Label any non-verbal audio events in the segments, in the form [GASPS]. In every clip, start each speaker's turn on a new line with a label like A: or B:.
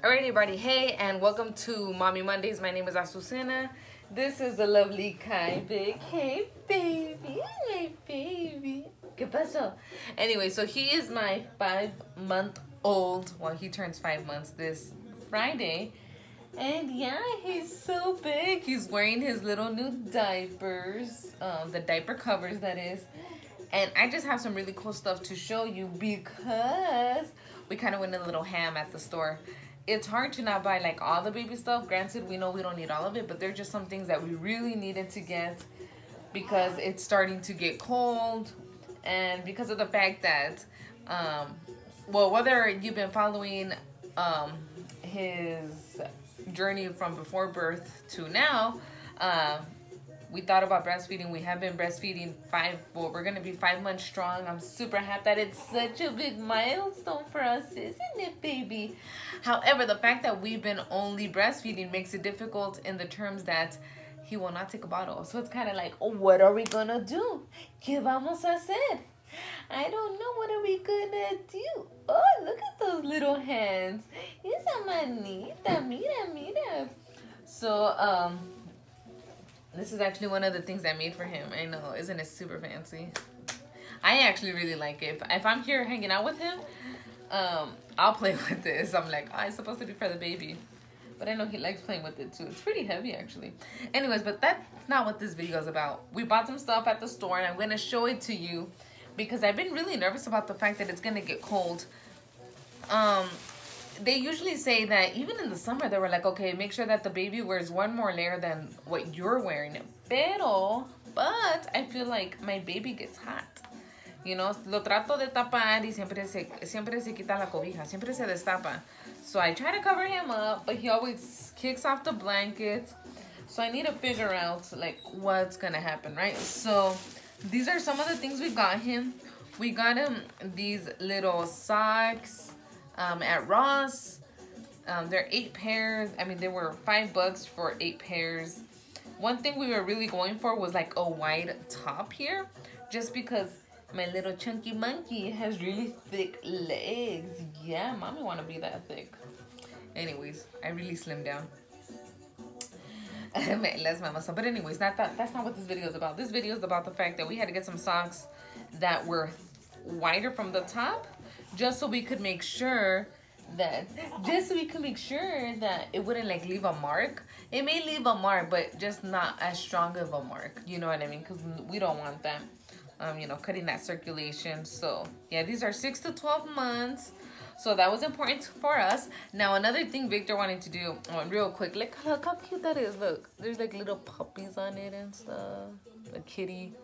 A: Alrighty, everybody. Hey, and welcome to Mommy Mondays. My name is Azucena. This is the lovely Kai Big. Hey, baby. Hey, baby. ¿Qué pasó? Anyway, so he is my five month old. Well, he turns five months this Friday. And yeah, he's so big. He's wearing his little new diapers, um, the diaper covers, that is. And I just have some really cool stuff to show you because we kind of went in a little ham at the store it's hard to not buy like all the baby stuff. Granted, we know we don't need all of it, but there's just some things that we really needed to get because it's starting to get cold and because of the fact that, um, well, whether you've been following um, his journey from before birth to now, uh, we thought about breastfeeding. We have been breastfeeding five, well, we're going to be five months strong. I'm super happy that it's such a big milestone for us, isn't it, baby? However, the fact that we've been only breastfeeding makes it difficult in the terms that he will not take a bottle. So it's kind of like, oh, what are we going to do? ¿Qué vamos a hacer? I don't know. What are we to do? Oh, look at those little hands. Esa manita, mira, mira. So, um, this is actually one of the things I made for him. I know, isn't it super fancy? I actually really like it. If, I'm here hanging out with him, um, I'll play [LAUGHS] with this. I'm like, oh, it's supposed to be for the baby. But I know he likes playing with it too. It's pretty heavy actually. Anyways, but that's not what this video is about. We bought some stuff at the store and I'm to show it to you because I've been really nervous about the fact that it's going to get cold. Um, they usually say that even in the summer, they were like, okay, make sure that the baby wears one more layer than what you're wearing. Pero, but I feel like my baby gets hot. You know, lo trato de tapar y siempre se, siempre se quita la cobija, siempre se destapa. So I try to cover him up, but he always kicks off the blanket. So I need to figure out like what's gonna happen, right? So these are some of the things we got him. We got him these little socks um, at Ross. Um, they're eight pairs. I mean, they were five bucks for eight pairs. One thing we were really going for was like a wide top here, just because my little chunky monkey has really thick legs. Yeah, mommy want to be that thick. Anyways, I really slimmed down. [LAUGHS] Let's mama But anyways, not that that's not what this video is about. This video is about the fact that we had to get some socks that were wider from the top just so we could make sure that just so we could make sure that it wouldn't like leave a mark. It may leave a mark but just not as strong of a mark. You know what i mean? Because we don't want that um you know cutting that circulation. So yeah these are six to 12 months. So that was important for us. Now another thing victor wanted to do oh, real quick look, look how cute that is. Look there's like little puppies on it and stuff. A kitty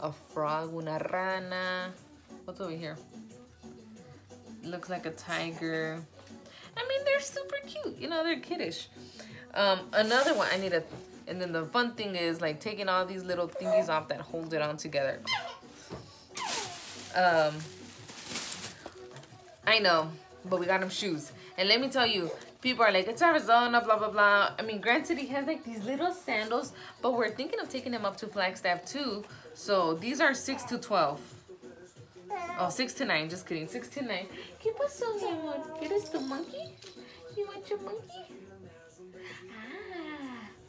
A: a frog una rana. What's over here looks like a tiger. I mean, they're super cute. You know, they're kiddish. Um, another one I need a, and then the fun thing is like taking all these little thingies off that hold it on together. Um, I know, but we got him shoes. And let me tell you, people are like, it's Arizona, blah, blah, blah. I mean, granted, he has like these little sandals, but we're thinking of taking him up to Flagstaff too. So these are 6 to 12. Oh, six to nine. Just kidding. Six to nine. ¿Qué pasó, mi amor? ¿Quieres tu monkey? You want your monkey?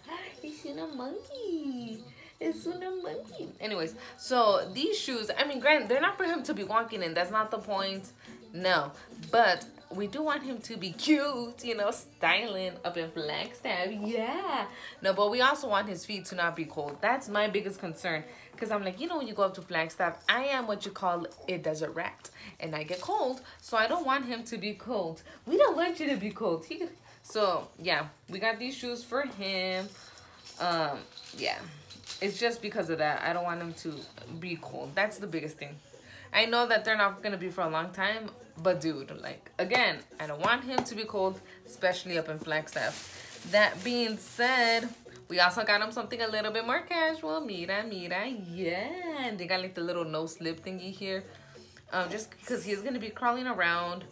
A: Ah, it's una monkey. It's una monkey. Anyways, so these shoes, I mean, granted, they're not for him to be walking in. That's not the point. No. But we do want him to be cute, you know, styling up in Flagstaff. Yeah. No, but we also want his feet to not be cold. That's my biggest concern. Because I'm like, you know, when you go up to Flagstaff, I am what you call a desert rat. And I get cold, so I don't want him to be cold. We don't want you to be cold. He, so, yeah, we got these shoes for him. Um, yeah, it's just because of that. I don't want him to be cold. That's the biggest thing. I know that they're not to be for a long time, but dude, like, again, I don't want him to be cold, especially up in Flagstaff. That being said, we also got him something a little bit more casual. Mira, mira, yeah. They got like the little no slip thingy here. Um, just because he's to be crawling around.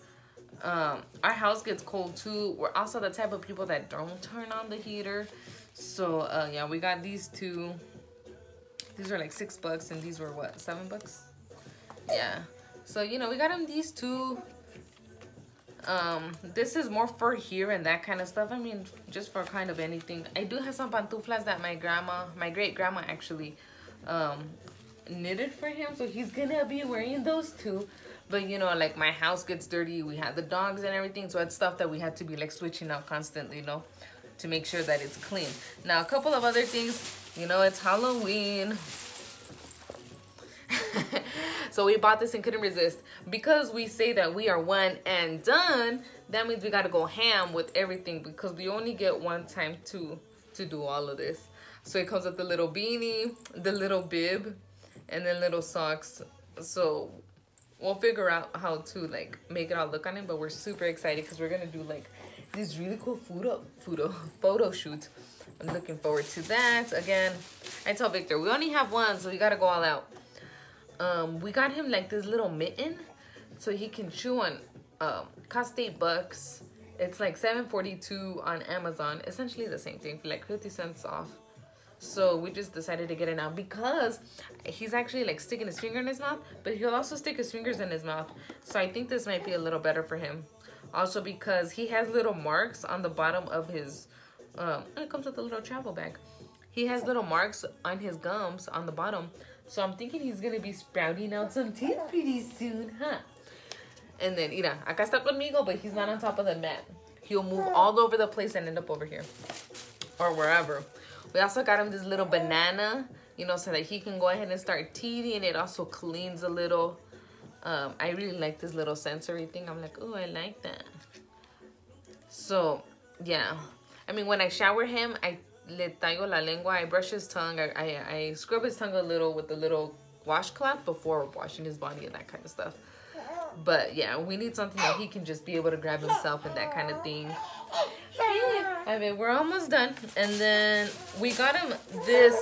A: Um, our house gets cold too. We're also the type of people that don't turn on the heater. So, uh, yeah, we got these two. These are like six bucks and these were what, seven bucks? Yeah. So, you know, we got him these two. Um, this is more for here and that kind of stuff. I mean, just for kind of anything. I do have some pantuflas that my grandma, my great grandma actually um, knitted for him. So he's gonna be wearing those too. But you know, like my house gets dirty. We have the dogs and everything. So it's stuff that we had to be like switching out constantly, you know, to make sure that it's clean. Now, a couple of other things. You know, it's Halloween. So we bought this and couldn't resist. Because we say that we are one and done, that means we got to go ham with everything because we only get one time to, to do all of this. So it comes with the little beanie, the little bib, and then little socks. So we'll figure out how to like make it all look on him, but we're super excited because we're gonna do like these really cool photo photo [LAUGHS] photo shoots. I'm looking forward to that. Again, I tell Victor, we only have one, so we gotta go all out. Um, we got him like this little mitten so he can chew on um cost eight bucks. It's like 7.42 on Amazon. Essentially the same thing for like 50 cents off. So we just decided to get it now because he's actually like sticking his finger in his mouth, but he'll also stick his fingers in his mouth. So I think this might be a little better for him. Also because he has little marks on the bottom of his, um, it comes with a little travel bag. He has little marks on his gums on the bottom. So I'm thinking he's gonna be sprouting out some teeth pretty soon, huh? And then, mira, acá está conmigo, but he's not on top of the mat. He'll move all over the place and end up over here or wherever. We also got him this little banana, you know, so that he can go ahead and start teething. It also cleans a little. Um, I really like this little sensory thing. I'm like, oh, I like that. So, yeah. I mean, when I shower him, I le tallo la lengua. I brush his tongue. I, I, I scrub his tongue a little with the little washcloth before washing his body and that kind of stuff. But yeah, we need something that he can just be able to grab himself and that kind of thing. I mean, we're almost done. And then we got him this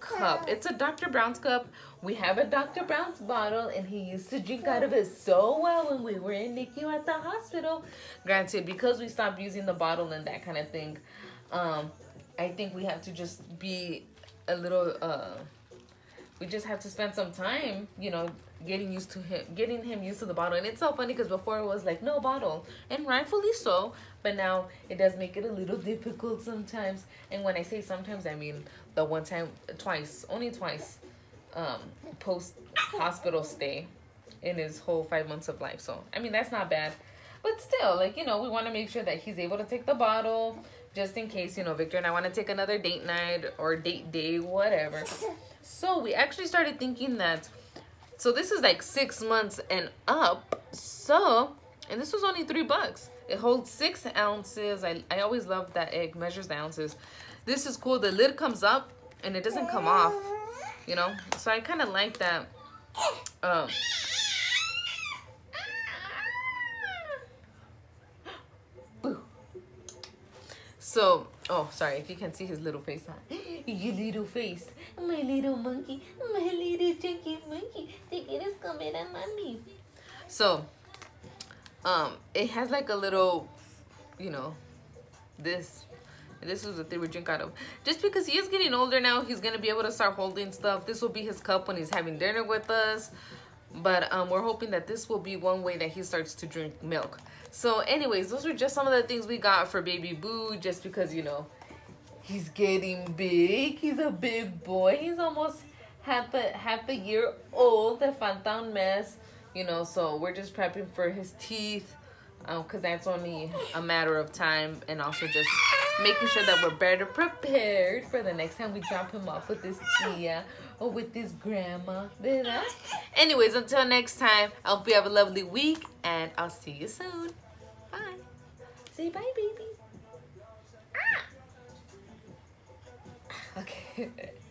A: cup. It's a Dr. Brown's cup. We have a Dr. Brown's bottle, and he used to drink out of it so well when we were in NICU at the hospital. Granted, because we stopped using the bottle and that kind of thing, um, I think we have to just be a little, uh, we just have to spend some time, you know, getting used to him, getting him used to the bottle. And it's so funny because before it was like, no bottle. And rightfully so. But now it does make it a little [LAUGHS] difficult sometimes. And when I say sometimes, I mean the one time, twice, only twice, um, post hospital stay in his whole five months of life. So, I mean, that's not bad. But still, like, you know, we want to make sure that he's able to take the bottle just in case, you know, Victor and I want to take another date night or date day, whatever. So we actually started thinking that so this is like six months and up. So, and this was only three bucks. It holds six ounces. I, I always love that it measures the ounces. This is cool. The lid comes up and it doesn't come off, you know? So I kind of like that. Um, so, oh, sorry, if you can see his little face. Huh? [GASPS] Your little face. My little monkey. My little chunky monkey. Te quieres comer a mami. So, um, it has like a little, you know, this. This is what they would drink out of. Just because he is getting older now, he's going to be able to start holding stuff. This will be his cup when he's having dinner with us. But um, we're hoping that this will be one way that he starts to drink milk. So anyways, those were just some of the things we got for baby Boo. Just because, you know, He's getting big. He's a big boy. He's almost half a half a year old. The falta mess, you know. So we're just prepping for his teeth, because um, that's only a matter of time, and also just making sure that we're better prepared for the next time we drop him off with this tia or with this grandma. Anyways, until next time, I hope you have a lovely week, and I'll see you soon. Bye. Say bye, baby. Ah. Okay. [LAUGHS]